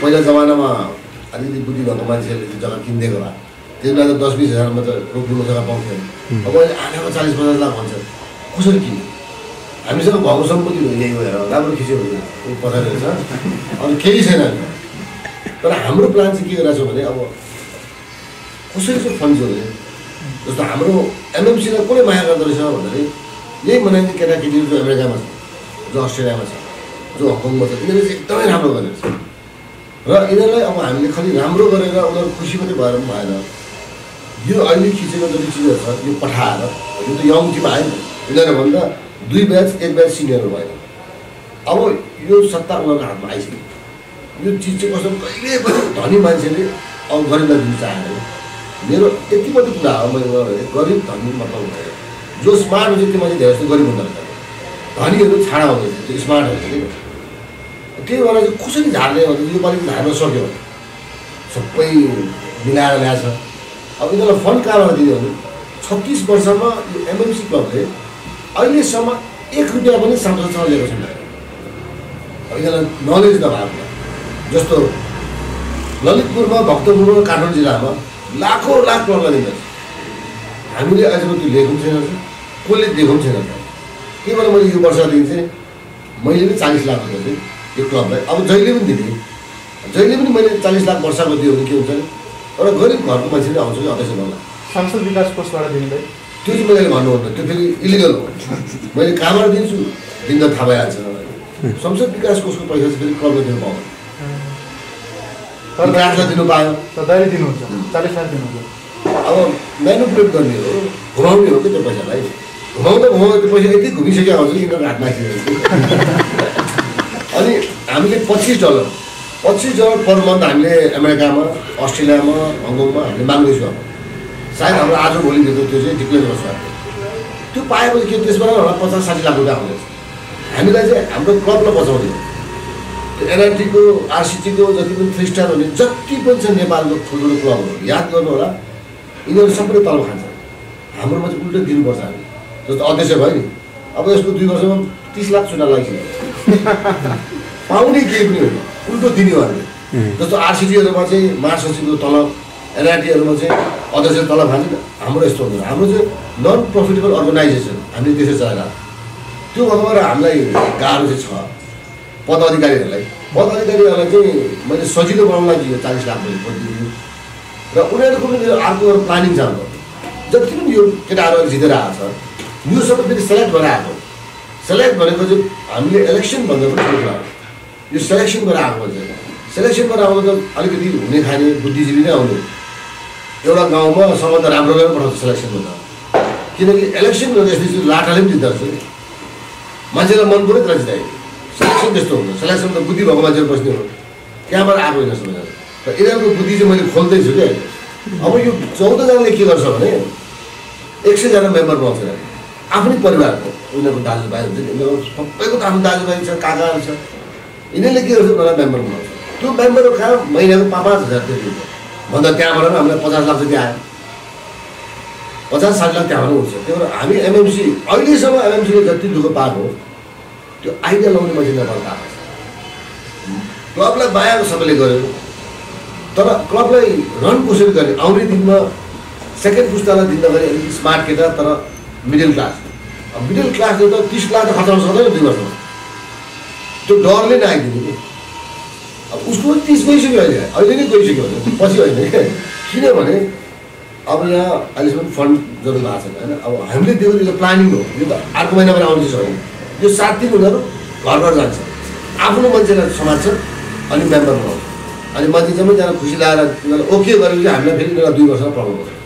पहिला जमानामा अलिकति बुद्धि भएको मान्छेहरूले त्यो जग्गा किनिदिएको होला। त्यति बेला त दस बिस हजारमा त रोक्नुको जग्गा पाउँथ्यो। अब अहिले आधामा चालिस पचास लाख भन्छ। कसरी किन्यो हामीसँग भएको सम्पत्ति हो यही हेर राम्रो खिच्यो भने पछाडि रहेछ। अनि केही छैन तर हाम्रो प्लान चाहिँ के गरिरहेको छ भने अब कसरी चाहिँ फन्ड्स हो भने जस्तो हाम्रो एमएमसीलाई कसले माया गर्दो रहेछ भन्दाखेरि यही मनाइने केटाकेटीहरू जो अमेरिकामा छ जो अस्ट्रेलियामा छ जो हङकङमा छ यिनीहरूले चाहिँ एकदमै राम्रो गरेको छ। र यिनीहरूलाई अब हामीले खालि राम्रो गरेर उनीहरू खुसी मात्रै भएर पनि भएन यो अहिले खिचेको जति चिजहरू छ यो पठाएर यो त यङ टिम आयो यिनीहरू भन्दा दुई ब्याच एक ब्याच सिनियर भयो अब यो सत्ता उनीहरूको हातमा आइसक्यो यो चिज चाहिँ कस्तो कहिले पनि धनी मान्छेले अब गरिबलाई दिनु चाहेन मेरो यति मात्रै कुरा हो मैले गरिब धनी मतलब हुँदैन जो स्मार्ट हुन्छ त्यो मान्छे धेरै जस्तो गरिब हुँदो रहेछ धनीहरू छाडा हुँदैछ त्यो स्मार्ट हुन्छ कि त्यही भएर चाहिँ कसरी झार्ने भन्दा यो पालि झार्न सक्यो सबै मिलाएर ल्याएछ अब यिनीहरूलाई फन्ड कहाँबाट दियो भने छत्तिस वर्षमा यो एमएमसी क्लबले अहिलेसम्म एक रुपियाँ पनि सांसदसँग लिएको छैन यिनीहरूलाई नलेज नभएको जस्तो ललितपुरमा भक्तपुरमा काठमाडौँ जिल्लामा लाखौँ लाख क्लबलाई दिँदैछ हामीले अहिलेसम्म त्यो लिएको पनि छैन कसले दिएको पनि छैन त्यही भएर मैले यो वर्षदेखि चाहिँ मैले पनि चालिस लाख रुपियाँ दिएँ यो क्लबलाई। अब जहिले पनि दिने जहिले पनि मैले चालिस लाख वर्षको दियो भने के हुन्छ एउटा गरिब घरको मान्छेले आउँछ कि अध्यक्ष सांसद विकास कोषबाट दिनुभयो। त्यो चाहिँ मैले भन्नुहुन्न त्यो फेरि इलिगल हो। मैले कहाँबाट दिन्छु? दिन त थाहा भइहाल्छ। संसद विकास कोषको पैसा चाहिँ फेरि क्लबले दिनु पाउँदैन तर विकासलाई दिनु पायो दिनुहुन्छ। चालिस लाख दिनुहुन्छ। अब म्यानुपुलेट गर्ने हो। घुमाउने हो कि त्यो पैसालाई? घुमाउँदा घुमाउँदा त्यो पैसा यति घुमिसकेको आउँछ कि हातमा अनि हामीले पच्चिस डलर। पच्चिस डलर पर मन्थ हामीले अमेरिकामा अस्ट्रेलियामा हङकङमा हामीले माग्दैछौँ। सायद हाम्रो आज भोलि दिएको त्यो चाहिँ डिक्लेयर गर्छ। त्यो पाएपछि के त्यसबाट होला पचास साठी लाख रुपियाँ आउँदैछ। हामीलाई चाहिँ हाम्रो क्लबलाई त्यो एनआइटीको आरसिटीको जति पनि थ्री स्टार हुने जति पनि छ नेपालको ठुल्ठुलो क्लबहरू याद गर्नु होला यिनीहरू सबैले तलब खान्छ। हाम्रोमा चाहिँ उल्टो दिनुपर्छ। हामी जस्तो अध्यक्ष भयो नि। अब यसको दुई वर्षमा तिस लाख चुनाव लागिसक्यो। पाउने केही पनि होइन। उल्टो दिने हो हामीले। जस्तो आरसिटीहरूमा चाहिँ महासचिवको तलब एनआइटीहरूमा चाहिँ अध्यक्ष तलब खान्छ नि हाम्रो यस्तो हुँदैन। हाम्रो चाहिँ नन प्रफिटेबल अर्गनाइजेसन हामीले त्यसै चलाएर त्यो भएर हामीलाई गाह्रो चाहिँ छ। पद अधिकारीहरूलाई पद अधिकारीहरूलाई चाहिँ मैले सजिलो बनाउन लागि यो चालिस लाख मैले पद र उनीहरूको पनि अर्को एउटा प्लानिङ छ हाम्रो। जति पनि यो केटाहरू जितेर आएको छ यो सबै फेरि सेलेक्ट गरेर आएको। सेलेक्ट भनेको चाहिँ हामीले इलेक्सन भन्दा पनि ठुलो यो सेलेक्सन गरेर आएको मान्छे सेलेक्सन गरेर आउँदा त अलिकति हुने खाने बुद्धिजीवी नै आउने एउटा गाउँमा सम्बन्ध राम्रो गरेर पठाउँछ सेलेक्सन गर्दा किनकि इलेक्सन चिज लाटाले पनि जित्दो रहेछ। मान्छेलाई मन पऱ्यो तर जितायो सेलेक्सन त्यस्तो हुन्छ। सेलेक्सन त बुद्धि भएको मान्छेहरू बस्ने हो। त्यहाँबाट आएको होइन सबैजना। र यिनीहरूको बुद्धि चाहिँ मैले खोल्दैछु क्या अब यो चौधजनाले के गर्छ भने एक सयजना मेम्बर यसलाई। आफ्नै परिवारको उनीहरूको दाजुभाइ हुन्छ सबैको त आफ्नो दाजुभाइ छ काकाहरू छ यिनीहरूले के गर्छ? उनीहरूलाई मेम्बर बनाउँछ। त्यो मेम्बरहरू कहाँ महिनाको पाँच पाँच हजार त्यो दिन्छ। भन्दा त्यहाँबाट पनि हामीलाई पचास लाख जति आयो। पचास साठी लाख त्यहाँबाट उठ्छ त्यही भएर हामी एमएमसी अहिलेसम्म एमएमसीले जति दुःख पाएको त्यो आइडिया लाउने मान्छे नेपालको आएको छ। क्लबलाई माया सबैले गर्यो तर क्लबलाई रन कसरी गर्ने? आउने दिनमा सेकेन्ड पुस्तालाई दिँदा गरी अलिकति स्मार्ट केटा तर मिडल क्लास अब मिडल क्लासले त तिस लाख त खचाउन सक्दैन दुई वर्षमा त्यो डरले नै आइदिने कि? अब उसको पनि तिस गइसक्यो अहिले। अहिले नै गइसक्यो पछि होइन किनभने अब यहाँ अहिलेसम्म फन्ड जरुर भएको छैन होइन? अब हामीले दिएको यो प्लानिङ हो। यो त अर्को महिनाबाट आउने चाहिँ छैन यो सात दिन उनीहरू घर घर जान्छ। आफ्नो मान्छेलाई समात्छ अनि मेम्बर बनाउँछ अनि मान्छे सबैजना खुसी उनीहरूलाई ओके गरेपछि हामीलाई फेरि दुई वर्षमा प्रब्लम हुन्छ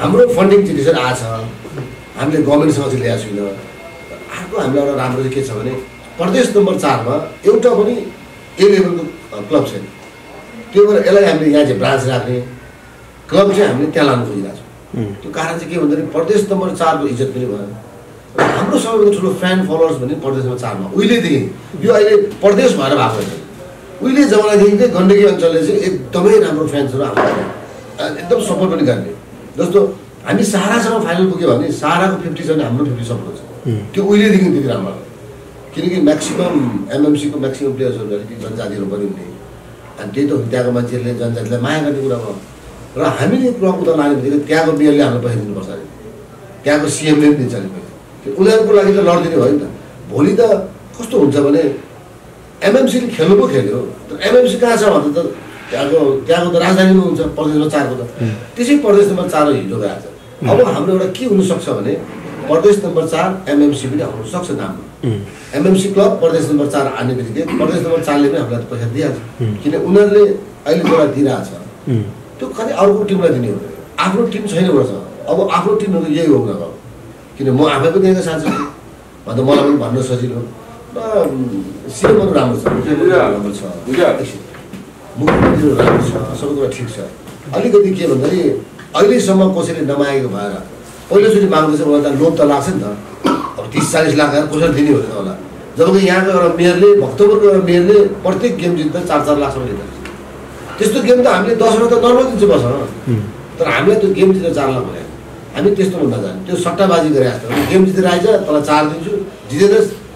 हाम्रो फन्डिङ चाहिँ त्यसरी आएको छ। हामीले गभर्मेन्टसँग चाहिँ ल्याएको छैन अर्को हामीलाई एउटा राम्रो चाहिँ के छ भने प्रदेश नम्बर चारमा एउटा पनि ए लेभलको क्लब छैन। त्यो भएर यसलाई हामीले यहाँ चाहिँ ब्रान्च राख्ने क्लब चाहिँ हामीले त्यहाँ लानु खोजिरहेको छौँ। त्यो कारण चाहिँ के भन्दाखेरि प्रदेश नम्बर चारको इज्जत पनि भयो। र हाम्रो सबैभन्दा ठुलो फ्यान फलोवर्स भने प्रदेश नम्बर चारमा। उहिलेदेखि यो अहिले प्रदेश भएर भएको होइन। उहिले जमानादेखि चाहिँ गण्डकी अञ्चलले चाहिँ एकदमै राम्रो फ्यान्सहरू हाम्रो। एकदम सपोर्ट पनि गर्ने। जस्तो हामी सहारासँग फाइनल पुग्यो भने सहाराको फिफ्टी छ भने हाम्रो फिफ्टी सपोर्ट हुन्छ त्यो उहिलेदेखि त्यति राम्रो। हो। किनकि म्याक्सिमम् एमएमसीको म्याक्सिमम् प्लेयर्सहरू अलिकति जनजातिहरू पनि हुने अनि त्यही त हो त्यहाँको मान्छेहरूले जनजातिलाई माया गर्ने कुरा भयो र हामीले क्लब उता लाने बित्तिकै त्यहाँको मेयरले हामीलाई पैसा दिनुपर्छ अरे। त्यहाँको सिएमले पनि दिन्छ अरे पैसा त्यो उनीहरूको लागि त लडिदिने भयो नि त। भोलि त कस्तो हुन्छ भने एमएमसीले खेल्नु पो खेल्यो। तर एमएमसी कहाँ छ भन्दा त त्यहाँको त्यहाँको त राजधानीमा हुन्छ प्रदेश नम्बर चारको त। त्यसै प्रदेश नम्बर चार हिजो गएको छ। अब हाम्रो एउटा के हुनसक्छ भने प्रदेश नम्बर चार एमएमसी पनि आउनु सक्छ नाममा। एमएमसी क्लब प्रदेश नम्बर चार आने बित्तिकै प्रदेश नम्बर चारले पनि हामीलाई पैसा दिइहाल्छ। किन उनीहरूले अहिले एउटा दिइरहेको छ त्यो खालि अर्को टिमलाई दिने हो। आफ्नो टिम छैन रहेछ। अब आफ्नो टिमहरूको यही हो उनीहरूको किन म आफै पनि दिएको साँच्चै भन्दा मलाई पनि भन्न सजिलो। र सिएमहरू राम्रो छ। राम्रो छ। मुख्यमन्त्रीहरू राम्रो छ सबै कुरा ठिक छ। अलिकति के भन्दाखेरि अहिलेसम्म कसैले नमागेको भएर पहिलोचोटि माग्दैछ मलाई त लोभ त लाग्छ नि त। अब तिस चालिस लाख आएर कसरी दिने त होला। जबकि यहाँको एउटा मेयरले भक्तपुरको एउटा मेयरले प्रत्येक गेम जित्दा चार चार लाखसम्म रहेछ त्यस्तो गेम त हामीले दसवटा त नर्मल दिन्छु बस तर हामीलाई त्यो गेम जितेर चार लाख भयो हामी त्यस्तो भन्न जाने त्यो सट्टाबाजी गरे जस्तो। गेम जितेर आइज तँलाई चार दिन्छु जितेर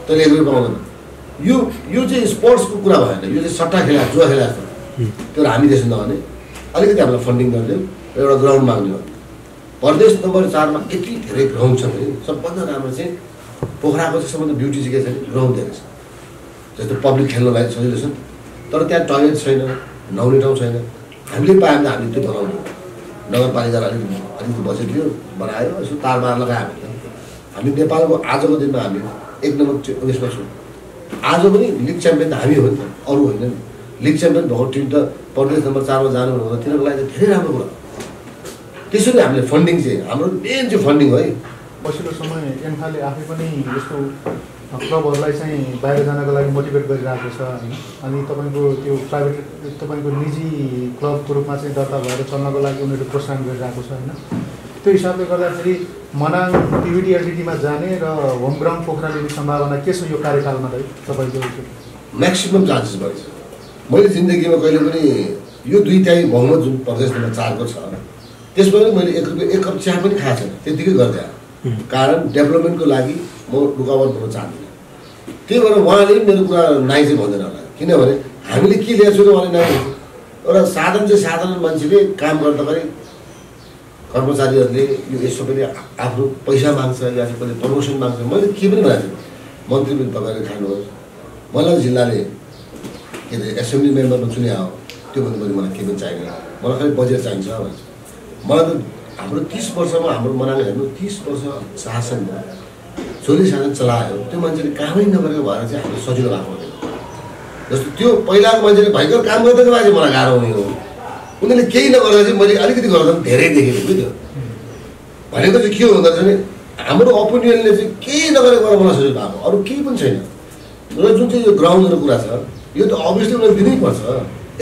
तैँले एक रुपियाँ पाउँदैन यो यो चाहिँ स्पोर्ट्सको कुरा भएन। यो चाहिँ सट्टा खेला जुवा खेला जस्तो। तर हामी त्यसो नगर्ने। अलिकति हामीलाई फन्डिङ गरिदियो र एउटा ग्राउन्ड माग्ने प्रदेश नम्बर चारमा यति धेरै ग्राउन्ड छ भने सबभन्दा राम्रो चाहिँ पोखराको चाहिँ सबभन्दा ब्युटी चाहिँ के छ भने ग्राउन्ड धेरै छ। जस्तो पब्लिक खेल्नलाई सजिलो छ। तर त्यहाँ टोइलेट छैन नुहाउने ठाउँ छैन। हामीले पायौँ भने हामीले त्यो बनाउने। नगरपालिकालाई अलिकति अलिकति बजेट लियो बनायो यसो तारबार लगायो हामीले। हामी नेपालको आजको दिनमा हामी एक नम्बर उयसमा छौँ। आज पनि लिग च्याम्पियन त हामी हो नि त अरू होइन। नि लिग च्याम्पियन भएको टिम त प्रदेश नम्बर चारमा जानु भनेको तिनीहरूको लागि त धेरै राम्रो कुरा। त्यसरी हामीले फन्डिङ चाहिँ हाम्रो मेन चाहिँ फन्डिङ हो है। पछिल्लो समय एम्फाले आफै पनि यस्तो क्लबहरूलाई चाहिँ बाहिर जानको लागि मोटिभेट गरिरहेको छ अनि तपाईँको त्यो प्राइभेट तपाईँको निजी क्लबको रूपमा चाहिँ दर्ता भएर चल्नको लागि उनीहरू प्रोत्साहन गरिरहेको छ होइन? त्यो हिसाबले गर्दाखेरि मनाङ पिभिडी जाने र होम ग्राउन्ड पोखरा लिने सम्भावना के छ यो कार्यकालमा तपाईँको म्याक्सिमम् चान्सेस बढी छ मैले जिन्दगीमा कहिले पनि यो दुई टाइ बहुमत जुन प्रदेश नम्बर चारको छ त्यसमा पनि मैले एक रुपियाँ एक कप चिया पनि खाएको छैन त्यतिकै गर्दै। कारण डेभलपमेन्टको लागि म रुकावट हुन चाहदिनँ। त्यही भएर उहाँले मेरो कुरा नाइ चाहिँ भन्दैन होला। किनभने हामीले के ल्याएको छौँ उहाँले नाइ एउटा साधन चाहिँ साधारण मान्छेले काम गर्दाखेरि कर्मचारीहरूले यो यसो पनि आफ्नो पैसा माग्छ या कहिले प्रमोसन माग्छ। मैले के पनि भनेको छैन मन्त्री पनि तपाईँले खानुहोस्। मलाई जिल्लाले के अरे एसेम्ब्ली मेम्बरमा चुने हो। त्योभन्दा पनि मलाई केही पनि चाहिँदैन। मलाई खालि बजेट चाहिन्छ भन्छ। मलाई त हाम्रो तिस वर्षमा हाम्रो मनाङ हेर्नु तिस वर्ष शासनमा छोरी शासन चलायो। त्यो मान्छेले कामै नगरेको भएर चाहिँ हाम्रो सजिलो भएको हुँदैन। जस्तो त्यो पहिलाको मान्छेले भयङ्कर काम गर्दैको भए चाहिँ मलाई गाह्रो हुने हो उनीहरूले केही नगरेर चाहिँ मैले अलिकति गर्दा पनि धेरै देखेको बुझ्यो भनेको चाहिँ के हुँदो रहेछ भने हाम्रो ओपिनियनले चाहिँ केही नगरेको मलाई सजिलो भएको। अरू केही पनि छैन। र जुन चाहिँ यो ग्राउन्डहरू कुरा छ यो त अभियसली उनीहरूले दिनै पर्छ।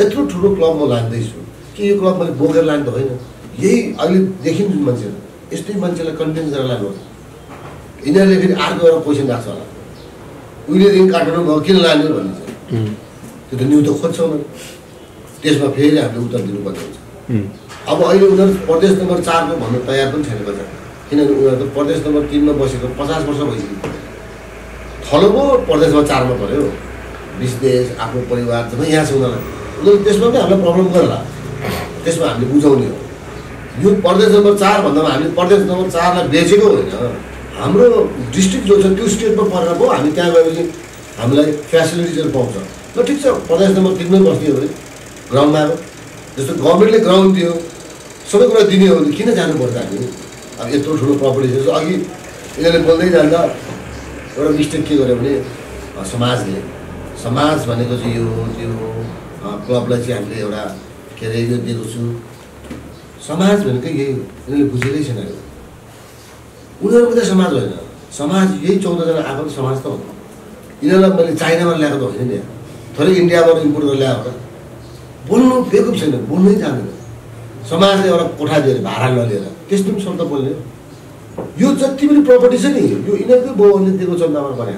यत्रो ठुलो क्लब म लाँदैछु कि यो क्लब मैले बोकेर लाने त होइन। यही अहिले देखिन् जुन मान्छेहरू। यस्तै मान्छेलाई कन्भिन्स गरेर लानुपर्छ यिनीहरूले फेरि अर्को एउटा क्वेसन राख्छ होला। उहिलेदेखि काठमाडौँ भयो किन लाने भन्ने चाहिँ। त्यो त न्यु त खोज्छ त्यसमा फेरि हामीले उत्तर दिनुपर्ने हुन्छ। अब अहिले उनीहरू प्रदेश नम्बर चारको भन्नु तयार पनि छैन बजार किनभने उनीहरू त प्रदेश नम्बर तिनमा बसेको पचास वर्ष भइसक्यो। थलो पो प्रदेश नम्बर चारमा पऱ्यो। विदेश आफ्नो परिवार जम्मै यहाँ छ उनीहरूलाई। उनीहरू त्यसमा पनि हामीलाई प्रब्लम गर्ला। त्यसमा हामीले बुझाउने हो। यो प्रदेश नम्बर चार भन्दामा हामीले प्रदेश नम्बर चारलाई बेचेको होइन। हाम्रो डिस्ट्रिक्ट जो छ त्यो स्टेटमा परेर पो हामी त्यहाँ गएपछि हामीलाई फेसिलिटिजहरू पाउँछ। ल ठिक छ प्रदेश नम्बर तिनमै बस्ने हो भने ग्राउन्डमा जस्तो गभर्मेन्टले ग्राउन्ड दियो सबै कुरा दिने हो भने किन जानु पर्छ हामी? अब यत्रो ठुलो प्रपर्टी अघि यिनीहरूले बोल्दै जाँदा एउटा मिस्टेक के गर्यो भने समाजले समाज भनेको चाहिँ यो त्यो क्लबलाई चाहिँ हामीले एउटा के अरे यो दिएको छु। समाज भनेको यही हो। यिनीहरूले बुझेकै छैन। उनीहरू मात्रै समाज होइन। समाज यही चौधजना आएको समाज त हो। यिनीहरूलाई मैले चाइनाबाट ल्याएको त होइन नि थोरै इन्डियाबाट इम्पोर्ट गरेर ल्याएको त। बोल्नु बेकुब छैन। बोल्नै जान्दैन समाजले एउटा कोठा दिएर भाडा नलिएर। त्यस्तो पनि शब्द बोल्ने। यो जति पनि प्रपर्टी छ नि यो यिनीहरूकै बाउहरूले दिएको चन्दामा बने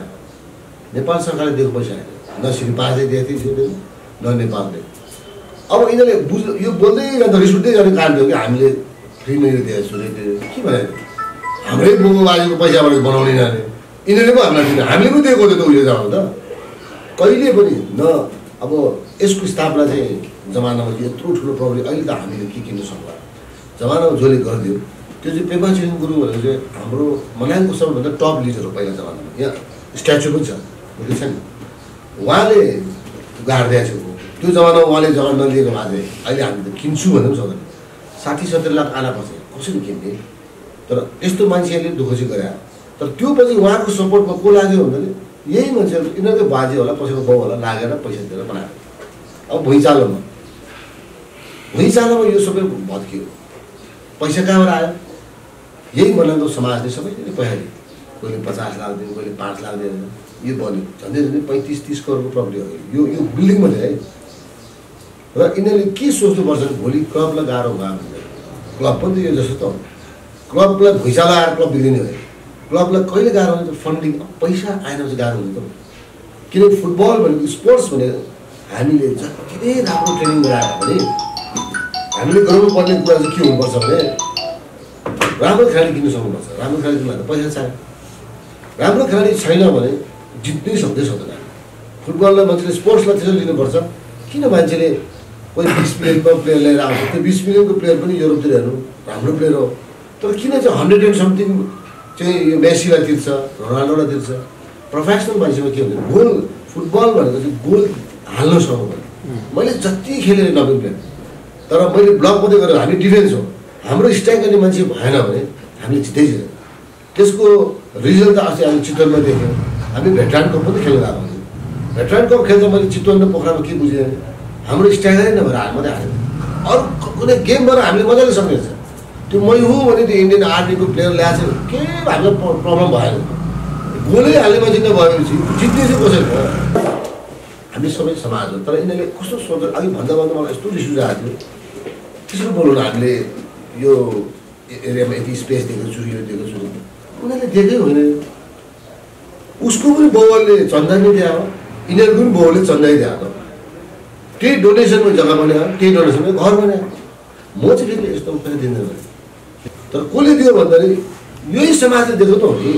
नेपाल सरकारले दिएको पैसा होइन। न श्री पाँचले दिएको थियो दिन, न नेपालले। अब यिनीहरूले बुझ यो बोल्दै जाँदा रिस उठ्दै जाने कारण थियो कि हामीले फ्रीमा यो दिएको छु त्यो के भने? हाम्रै बुबु बाजेको पैसाबाट बनाउने यिनीहरूले यिनीहरूले पो हामीलाई हामीले पो दिएको थियो त उयो जानु त। कहिले पनि न अब यसको स्थापना चाहिँ जमानामा यत्रो ठुलो प्रब्लम अहिले त हामीले के किन्न सक्ला? जमानामा जसले गरिदियो त्यो चाहिँ पेमा छिरिङ गुरुङ भनेको चाहिँ हाम्रो मनाङको सबैभन्दा टप लिडर हो पहिला जमानामा। यहाँ स्ट्याचु पनि छ। बुझ्दैछ नि? उहाँले गाडिदिएको छ। त्यो जमानामा उहाँले जग्गा नलिएको भए चाहिँ अहिले हामी त किन्छु भन्नु पनि सक्दैन। साठी सत्तरी लाख आना पछि कसरी किन्ने? तर यस्तो मान्छेहरूले दुःख चाहिँ गरे। तर त्यो पछि उहाँको सपोर्टमा को लाग्यो भन्दाखेरि यही मान्छेहरू यिनीहरूकै बाजे होला कसैको बाउ होला लागेर पैसा दिएर बनायो अब भुइँचालोमा। भुइँचालोमा यो सबै भत्कियो। पैसा कहाँबाट आयो? यही बनाएको समाजले सबैले पैसा दियो। कोहीले पचास लाख दियो कोहीले पाँच लाख दिएर यो बन्यो झन्डै झन्डै पैँतिस तिस करोडको प्रपर्टी हो यो। यो बिल्डिङ मात्रै है। र यिनीहरूले के सोच्नुपर्छ भोलि क्लबलाई गाह्रो भयो भने क्लब पनि यो जस्तो त हो। क्लबलाई भुइँचालो आएर क्लब बिग्रिने हो क्लबलाई कहिले गाह्रो हुन्छ? फन्डिङ पैसा आएन चाहिँ गाह्रो हुन्छ त किनकि फुटबल भनेको स्पोर्ट्स भनेको हामीले जति नै राम्रो ट्रेनिङ गरायो भने हामीले गर्नुपर्ने कुरा चाहिँ के हुनुपर्छ भने राम्रो खेलाडी किन्न सक्नुपर्छ। राम्रो खेलाडी किन्न पैसा चाहियो। राम्रो खेलाडी छैन भने जित्नै सक्दै सक्दैन। फुटबललाई मान्छेले स्पोर्ट्सलाई त्यसरी लिनुपर्छ। किन मान्छेले कोही बिस मिलियनको प्लेयर लिएर आउँछ? त्यो बिस मिलियनको प्लेयर पनि युरोपतिर हेर्नु राम्रो प्लेयर हो। तर किन चाहिँ हन्ड्रेड एन्ड समथिङ चाहिँ यो मेसीलाई तिर्छ रोनाल्डोलाई तिर्छ? प्रोफेसनल मान्छेमा के हुन्छ? गोल फुटबल भनेको चाहिँ गोल हाल्न सक्नु मैले जति खेलेँ नब्बे प्लेयर तर मैले ब्लक मात्रै गरेर हामी डिफेन्स हो। हाम्रो स्ट्राइक गर्ने मान्छे भएन भने हामीले जित्दै जित्दैन। त्यसको रिजल्ट त अस्ति हामी चितवनमा देख्यौँ। हामी भेटरान कप पनि खेल्न गएको थियौँ भेटरान कप खेल्दा मैले चितवन र पोखरामा के बुझेँ? हाम्रो स्ट्राइकरै नभएर हाल मात्रै हाल्यो अरू कुनै गेमबाट हामीले मजाले सक्ने छ त्यो मै हुँ भने त्यो इन्डियन आर्मीको प्लेयर ल्याएको छ। के हामीलाई प्र- प्रब्लम भएन? गोलै हाल्ने मान्छे नभएपछि जित्ने चाहिँ कसरी भयो? हामी सबै समाज हो तर यिनीहरूले कस्तो सोच अघि भन्दा भन्दा मलाई यस्तो रिस उठेको थियो। त्यसरी बोल्नु न हामीले यो एरियामा यति स्पेस दिएको छु यो दिएको छु। उनीहरूले दिएकै होइन। उसको पनि बाउले चन्दा नै दिएको यिनीहरूको पनि बाउले चन्दै दिएको त्यही डोनेसनमा जग्गा बनायो त्यही डोनेसनमा घर बनायो म चाहिँ फेरि यस्तो पैसा दिँदैन। तर कसले दियो भन्दाखेरि यही समाजले दिएको त हो नि।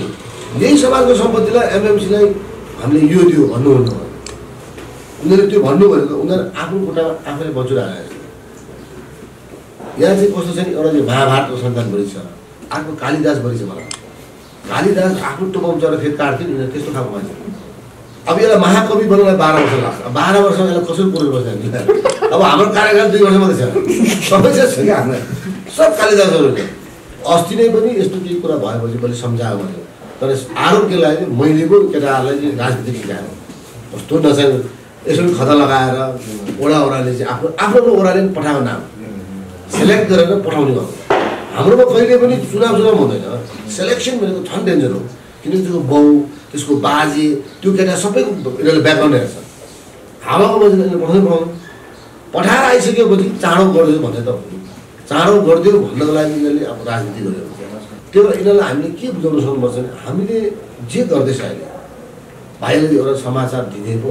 यही समाजको सम्पत्तिलाई एमएमसीलाई हामीले यो दियो भन्नुहुन्न उनीहरूले त्यो भन्नु भनेको उनीहरू आफ्नो खुट्टामा आफैले बचिरहेको छ यहाँ चाहिँ कस्तो छ नि एउटा चाहिँ महाभारतको सन्तान बढी छ अर्को कालिदास बढी छ मलाई। कालिदास आफ्नो टुपाउँ चढेर फेरि काट्थ्यो नि त्यस्तो खालको मान्छे अब यसलाई महाकवि बनाउनलाई बाह्र वर्ष लाग्छ। बाह्र वर्षमा यसलाई कसरी पुऱ्याउनु पर्छ अब हाम्रो कार्यकाल दुई वर्ष मात्रै छ सबै छ क्या हामीलाई सब कालिदासहरू अस्ति नै पनि यस्तो केही कुरा भएपछि मैले सम्झायो भने तर आरोप के मैले पो केटाहरूलाई चाहिँ राजनीति कस्तो नचाहिँ यसरी खदा लगाएर ओडा ओडाले चाहिँ आफ्नो आफ्नो ओडाले पनि पठाएको नाम। सेलेक्ट गरेर पठाउने भयो हाम्रोमा कहिले पनि चुनाव चुनाव हुँदैन सेलेक्सन भनेको झन् डेन्जर हो किनकि त्यसको बाउ त्यसको बाजे त्यो केटा सबैको यिनीहरूले ब्याकग्राउन्ड हेर्छ हावाको मान्छे यिनीहरूले पठाउँदै पठाउनु पठाएर आइसकेपछि चाँडो गरिदियो भन्दै त चाँडो गरिदियो भन्नको लागि यिनीहरूले अब राजनीति गर्यो त्यही भएर यिनीहरूलाई हामीले के बुझाउन सक्नुपर्छ भने हामीले जे गर्दैछ अहिले भाइले एउटा समाचार दिँदै पो।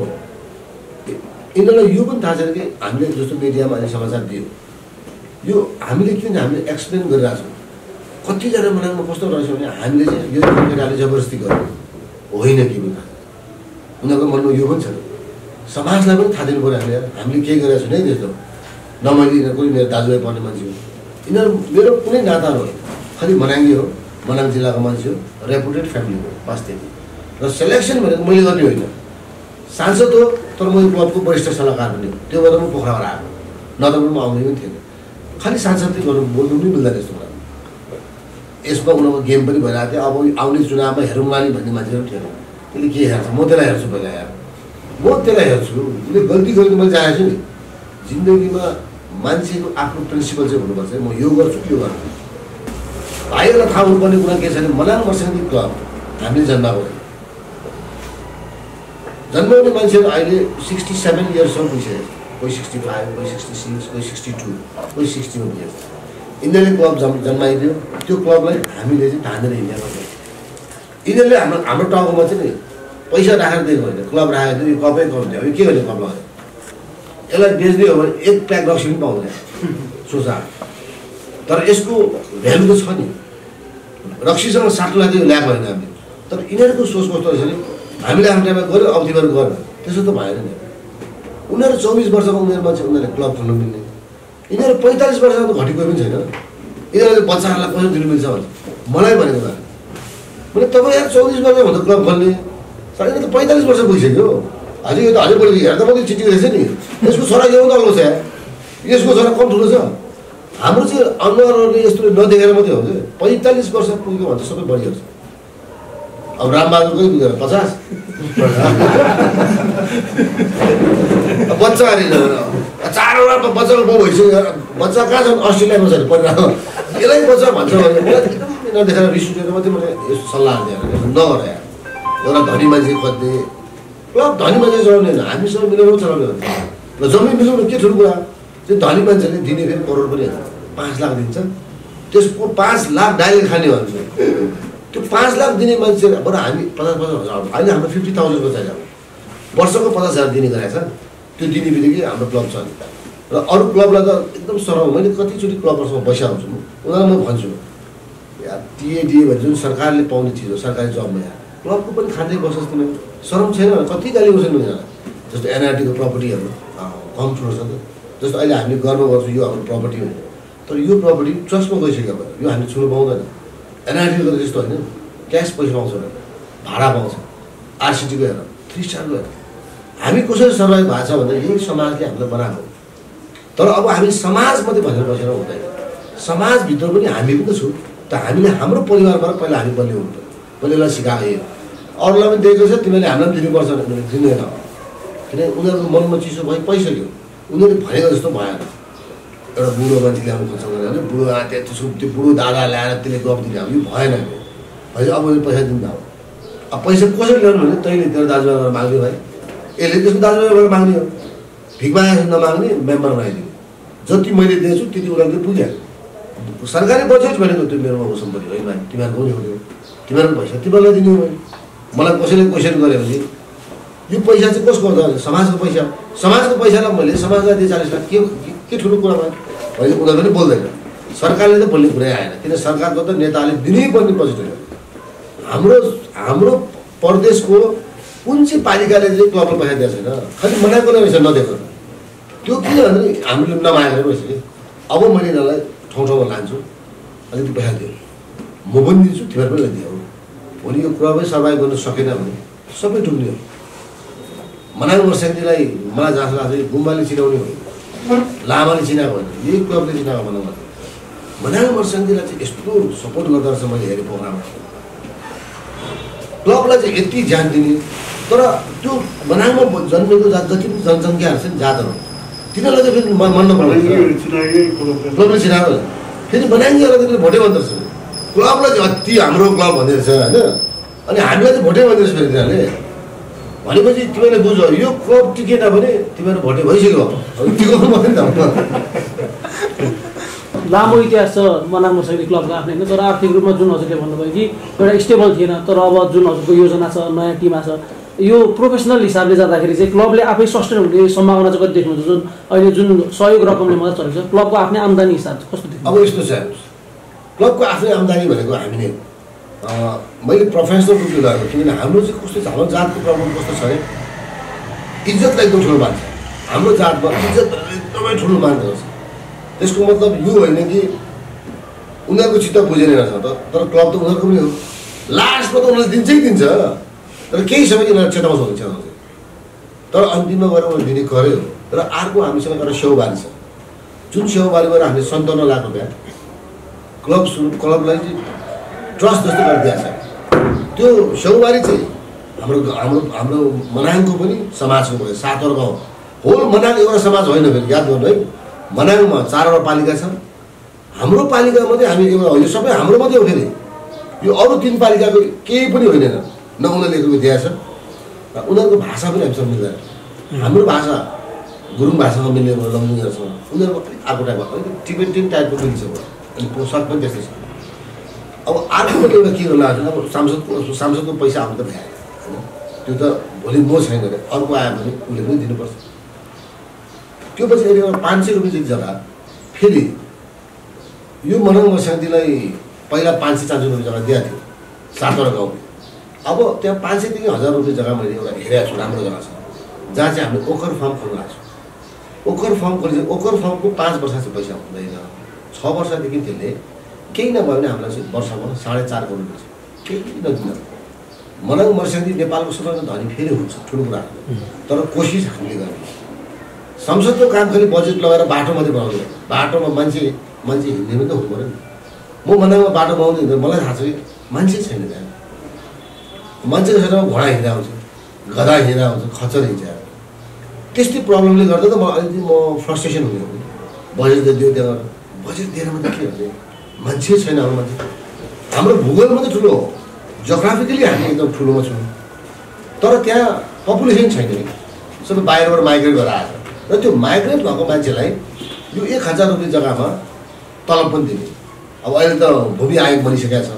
यिनीहरूलाई यो पनि थाहा छैन कि हामीले जस्तो मिडियामा अहिले समाचार दियो यो हामीले किन हामीले एक्सप्लेन गरिरहेको छौँ। कतिजना मनाउनु कस्तो रहेछ भने हामीले चाहिँ यो केटाले जबरजस्ती गर्यो। होइन कि पनि उनीहरूको मनमा यो पनि छ। समाजलाई पनि थाहा दिनु पऱ्यो हामीले हामीले केही गरेका छौँ है त्यस्तो। न मैले यिनीहरू कोही मेरो दाजुभाइ पर्ने मान्छे हो। यिनीहरू मेरो कुनै नाता हो खालि मनाङ्गी हो मनाङ जिल्लाको मान्छे हो रेपुटेड फ्यामिली हो त्यति। र सेलेक्सन भनेको मैले गर्ने होइन। सांसद हो तर म क्लबको वरिष्ठ सल्लाहकार पनि हो। त्यो भएर म पोखराबाट आएको। नत्र म आउने पनि थिएन। खालि सांसदले गर्नु बोल्नु पनि मिल्दैन यस्तो कुरा यसमा उनीहरूको गेम पनि भइरहेको थियो। अब आउने चुनावमा हेरौँला नि भन्ने मान्छेहरू थिएन। त्यसले के हेर्छ? म त्यसलाई हेर्छु पहिला यार। म त्यसलाई हेर्छु। उसले गल्ती गरेको मैले चाहेको छु नि। जिन्दगीमा मान्छेको आफ्नो प्रिन्सिपल चाहिँ हुनुपर्छ म यो गर्छु यो गर्छु। भाइहरूलाई थाहा हुनुपर्ने कुरा के छ भने मनाङ वर्षेन्दी क्लब हामीले जन्माएको जन्माउने मान्छेहरू अहिले सिक्सटी सेभेन इयर्ससम्म पुगिसकेको छ कोही सिक्सटी फाइभ कोही सिक्सटी सिक्स कोही सिक्सटी टू कोही सिक्सटीमा पुगेको छ यिनीहरूले क्लब जन् जन्माइदियो त्यो क्लबलाई हामीले चाहिँ धानेर थियो यिनीहरूले हाम्रो हाम्रो टाउकोमा चाहिँ नि पैसा राखेर दिएको होइन क्लब राखेको थियो यो कपै कम अब के गर्ने क्लब लगाएर यसलाई बेच्ने हो भने एक प्याक रक्सी पनि पाउँदैन सोचा तर यसको भ्यालु त छ नि रक्सीसँग साट्नु लागि ल्याएको होइन हामीले तर यिनीहरूको सोच कस्तो रहेछ भने हामीले आफ्नो टाइममा गऱ्यो अवधिभर गर्न त्यसो त भएन नि उनीहरू चौबिस वर्षको उमेरमा चाहिँ उनीहरूले क्लब खोल्नु मिल्ने। यिनीहरू पैँतालिस वर्षमा त घटी कोही पनि छैन। यिनीहरूले बच्चाहरूलाई कसरी दिनु मिल्छ भन्छ मलाई भनेको त मैले तपाईँ यहाँ चौबिस वर्षभन्दा क्लब खोल्ने। सायद त पैँतालिस वर्ष पुगिसक्यो हजुर यो त हजुर बढी हेर्दा मात्रै चिठी रहेछ नि। यसको छोरा के त छ यसको छोरा कम ठुलो छ। हाम्रो चाहिँ अनुहारहरूले यस्तो नदेखेर मात्रै हो कि। पैँतालिस वर्ष पुग्यो भने त सबै बढिहाल्छ अब रामबहादुरकै पुगेर पचास। बच्चा अरे चारवटा बच्चाको बाउ भइसक्यो। बच्चा कहाँ छन् अस्ट्रेलियामा छ परिरहेको यसलाई बच्चा भन्छ भने मलाई एकदम नदेखेर रिस उठेर मात्रै मैले यस्तो सल्लाह दिएर नगर। एउटा धनी मान्छे खोज्ने। क्लब धनी मान्छे चलाउने हामीसँग मिलेर चलाउने हो। र जमिन मिलाउनु के ठुलो कुरा? त्यो धनी मान्छेले दिने फेरि करोड पनि होइन। पाँच लाख दिन्छ। त्यसको पाँच लाख डाइरेक्ट खाने हो भने त्यो पाँच लाख दिने मान्छे बरु हामी पचास पचास हजार। अहिले हाम्रो फिफ्टी थाउजन्डको चाहिन्छ वर्षको पचास हजार दिने गरेको छ त्यो दिने बित्तिकै हाम्रो क्लब छ र अरू क्लबलाई त एकदम सरल मैले कतिचोटि क्लबहरूसँग पैसा आउँछु उनीहरूलाई म भन्छु या टिएडिए भने जुन सरकारले पाउने चिज हो सरकारी जबमा यहाँ क्लबको पनि खाँदै बस्छस् तिमी सरम छैन कति गाली गर्छन् उनीहरूलाई जस्तो एनआरटीको प्रपर्टीहरू कम ठुलो छ त। जस्तो अहिले हामीले गर्व गर्छौँ यो हाम्रो प्रपर्टी हो। तर यो प्रपर्टी ट्रस्टमा गइसक्यो भयो यो हामीले छुनु पाउँदैन। एनआरटीको त त्यस्तो होइन। क्यास पैसा पाउँछ। भाडा पाउँछ। आरसिटीको हेर थ्री स्टारको हेर। हामी कसरी सर्भाइभ भएको छ भन्दा यही समाजले हामीलाई बनाएको तर अब हामी समाज मात्रै भनेर बसेर हुँदैन। समाजभित्र पनि हामी पनि छौँ। त हामीले हाम्रो परिवारबाट पहिला हामी बलियो हुनु पऱ्यो मैले यसलाई सिकाएको यो अरूलाई पनि दिएको छ तिमीले हामीलाई पनि दिनुपर्छ भने दिँदैन। किनकि उनीहरूको मनमा चिसो भइ पाइसक्यो उनीहरूले भनेको जस्तो भएन। एउटा बुढो मान्छे ल्याउनु खोज्छ भने बुढो आँटे त्यसको त्यो बुढो दादा ल्याएर त्यसले गफ दिने यो भएन भने अब पैसा दिनु अब पैसा कसरी ल्याउनु भने तैँले तेरो दाजुभाइबाट माग्ने भाइ। यसले त्यसको दाजुभाइबाट माग्ने हो। भिख मागेर नमाग्ने मेम्बर बनाइदिने जति मैले दिएछु त्यति उसलाई बुझ्यो। सरकारी बजेट भनेको त्यो मेरोमा हो सम्पत्ति होइन तिमीहरूको पनि हो तिमीहरूको पैसा तिमीहरूलाई दिने हो मैले मलाई कसैले क्वेसन गऱ्यो भने यो पैसा चाहिँ कसको हो त समाजको पैसा समाजको पैसालाई मैले समाजलाई दिएँ चालिस लाख। के के ठुलो कुरा भयो? भने उनीहरू पनि बोल्दैन। सरकारले त बोल्ने कुरै आएन। किन सरकारको त नेताले दिनै पर्ने बजेट हो हाम्रो हाम्रो प्रदेशको कुन चाहिँ पालिकाले चाहिँ क्लबलाई पैसा दिएको छैन? खालि मनाएको नै रहेछ नदिएको त्यो किन भने हामीले नमागेर बसेँ अब मैले यिनीहरूलाई ठाउँ ठाउँमा लान्छु अलिकति पैसा दियो म पनि दिन्छु तिमीहरू पनि दियो भोलि यो क्लबै सर्भाइभ गर्नु सकेन भने सबै हो। मनाङ वर्षान्तीलाई मलाई जहाँसो लाग्छ गुम्बाले चिनाउने हो लामाले चिनाएको होइन यही क्लबले चिनाएको भनौँ न मनाङ चाहिँ यस्तो सपोर्ट गर्दो रहेछ मैले हेरेँ प्रोग्राममा। क्लबलाई चाहिँ यति ज्यान दिने। तर त्यो मनाङमा जन्मेको जात जति पनि जनसङ्ख्याहरू छ नि जातहरू। तिनीहरूलाई चाहिँ फेरि मन मन नपराउँछ क्लबले चिनाएको फेरि मनाङीहरूलाई तिनीहरूले भोटै भन्दो रहेछ क्लबलाई चाहिँ अति हाम्रो क्लब भन्ने रहेछ होइन? अनि हामीलाई चाहिँ भोटै भन्दो रहेछ फेरि तिनीहरूले। भनेपछि तिमीहरूले बुझ यो क्लब टिकेन भने तिमीहरू भोटे भइसक्यो। टिकाउनु त लामो इतिहास छ मनाङ मर्सैली क्लबको आफ्नै होइन तर आर्थिक रूपमा जुन हजुरले भन्नुभयो कि एउटा स्टेबल थिएन तर अब जुन हजुरको योजना छ नयाँ टिममा छ यो प्रोफेसनल हिसाबले जाँदाखेरि चाहिँ क्लबले आफै सस्टेन हुने सम्भावना चाहिँ कति देख्नुहुन्छ? जुन अहिले जुन सहयोग रकमले मात्रै चलेको छ क्लबको आफ्नै आम्दानी हिसाब चाहिँ कस्तो देख्नु अब यस्तो छ क्लबको आफ्नै आम्दानी भनेको हामी नै हो। मैले प्रोफेसनल रूपले लगेको किनभने हाम्रो चाहिँ कस्तो छ हाम्रो जातको प्रब्लम कस्तो छ भने इज्जतलाई एकदम ठुलो मान्छ। हाम्रो जातमा इज्जत एकदमै ठुलो मान्छे। त्यसको मतलब यो होइन कि उनीहरूको चित्त बुझेन रहेछ त तर क्लब त उनीहरूको पनि हो। लास्टमा त उनीहरूले दिन्छै दिन्छ। तर केही समय यिनीहरू चेताउँछ चेताउँछ तर अन्तिममा गएर उनीहरूले दिने गर्यो र अर्को हामीसँग एउटा सेवाबारी छ। जुन सेवाबारीबाट हामीले सन्ताउन्न लाख रुपियाँ क्लब सुरु क्लबलाई चाहिँ ट्रस्ट जस्तो गरेर दिएको छ। त्यो सेवाबारी चाहिँ हाम्रो हाम्रो हाम्रो मनाङको पनि समाजको भयो सातवटा गाउँ होल मनाङ एउटा समाज होइन फेरि याद गर्नु है। मनाङमा चारवटा पालिका छ हाम्रो पालिका मात्रै हामी एउटा यो सबै हाम्रो मात्रै हो फेरि यो अरू तिन पालिकाको केही पनि होइन न उनीहरूले रुपियाँ दिएको छ। र उनीहरूको भाषा पनि हामीसँग मिल्दैन। हाम्रो भाषा गुरुङ भाषासँग मिल्ने भयो लङ्गुङहरूसँग उनीहरूको अलिक अर्को टाइपको अलिक टिबेटियन टाइपको मिल्छ अनि पोसाक पनि त्यस्तै छ। अब अर्को पनि एउटा के गर्नु लाग्छ अब सांसदको सांसदको पैसा आउनु त भ्याएन होइन। त्यो त भोलि म छैन अरे अर्को आयो भने उसले पनि दिनुपर्छ। त्यो पछि अहिले एउटा पाँच सय रुपियाँ चाहिँ जग्गा फेरि यो मनाङ मस्याङ्तीलाई पहिला पाँच सय चार सय रुपियाँ जग्गा दिएको थियो सातवटा गाउँले अब त्यहाँ पाँच सयदेखि हजार रुपियाँ जग्गा मैले एउटा हेरेको छु राम्रो जग्गा छ। जहाँ चाहिँ हामीले ओखर फार्म खोल्नु आएको छ। ओखर फार्म खोले ओखर फार्मको पाँच वर्ष चाहिँ पैसा हुँदैन। छ वर्षदेखि त्यसले केही नभए पनि हामीलाई चाहिँ वर्षमा साढे चार करोड दिन्छ केही नदिन मनाङ मर्स्याङ्गी नेपालको सबैभन्दा धनी फेरि हुन्छ ठुलो कुरा। तर कोसिस हामीले गर्ने। संसदको काम खालि बजेट लगाएर बाटो मात्रै बनाउँदैन बाटोमा मान्छे मान्छे हिँड्ने पनि त हुनु पऱ्यो नि। म मनाङमा बाटो बनाउँदै हिँड्दा मलाई थाहा छ कि मान्छे छैन त्यहाँ। मान्छेको छैन घोडा हिँड्दा आउँछ गधा हिँड्दा आउँछ खच्चर हिँड्छ। त्यस्तै प्रब्लमले गर्दा त म अलिकति म फ्रस्ट्रेसन हुने हो। बजेट त दियो त्यहाँ बजेट दिएर मात्रै के गर्ने मान्छे छैन हाम्रो मान्छे। हाम्रो भूगोल मात्रै ठुलो हो। जोग्राफिकली हामी एकदम ठुलोमा छौँ। तर त्यहाँ पपुलेसन छैन। नि सबै बाहिरबाट माइग्रेट भएर आएको। र त्यो माइग्रेट भएको मान्छेलाई यो एक हजार रुपियाँ जग्गामा तलब पनि दिने। अब अहिले त भूमि आयोग बनिसकेको छ।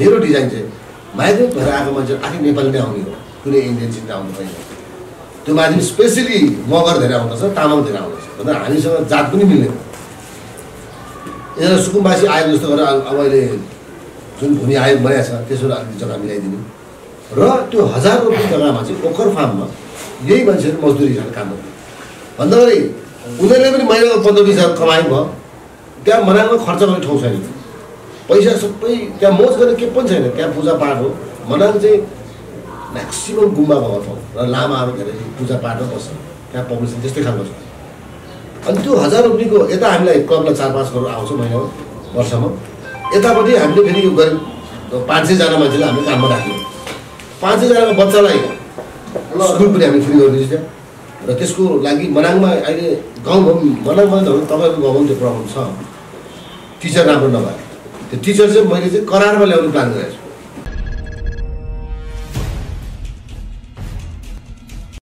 मेरो डिजाइन चाहिँ माइग्रेट भएर आएको मान्छे आखिर नेपाली नै आउने हो। कुनै इन्डियन सिट आउनु होइन त्यो मान्छे स्पेसली मगर धेरै आउँदछ तामाङ धेरै आउँदछ। भन्दा हामीसँग जात पनि मिल्दैन। यिनीहरू सुकुम्बासी आयोग जस्तो गरेर अब अहिले जुन भूमि आयोग बनाएको छ त्यसबाट अलिकति जग्गा मिलाइदिने। र त्यो हजार रुपियाँ जग्गामा चाहिँ ओखर फार्ममा यही मान्छेहरू मजदुरी काम गर्ने। भन्दाखेरि उनीहरूले पनि महिनाको पन्ध्र बिस हजार कमाइ भयो। त्यहाँ मनाङमा खर्च गर्ने ठाउँ छैन। पैसा सबै त्यहाँ मोज गर्ने के पनि छैन। त्यहाँ पूजापाठ हो। मनाङ चाहिँ म्याक्सिमम् गुम्बा भएको ठाउँ र लामाहरू धेरै पूजापाठमा बस्छ त्यहाँ पपुलेसन त्यस्तै खालको छ। अनि त्यो हजार रुपियाँको यता हामीलाई क्लबलाई चार पाँच करोड आउँछ महिनामा वर्षमा। यतापट्टि हामीले फेरि यो गरिब पाँच सयजना मान्छेलाई हामीले काममा राख्ने पाँच सयजनाको बच्चालाई स्कुल पनि हामीले फ्री गरिदिन्छु। त्यहाँ र त्यसको लागि मनाङमा अहिले गाउँमा मनाङमा त तपाईँको गाउँमा त्यो प्रब्लम छ। टिचर राम्रो नभए। त्यो टिचर चाहिँ मैले चाहिँ करारमा ल्याउने प्लान गरेको छु।